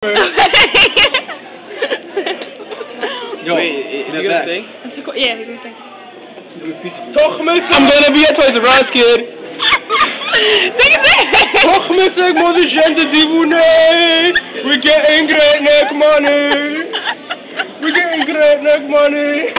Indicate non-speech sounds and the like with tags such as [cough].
[laughs] Yo, Wait, is he gonna sing? yeah, he's gonna sing. I'm gonna be a Toys R Us kid. Sing it there! Toch missing mother gente divune. We getting great neck money. We getting great neck money.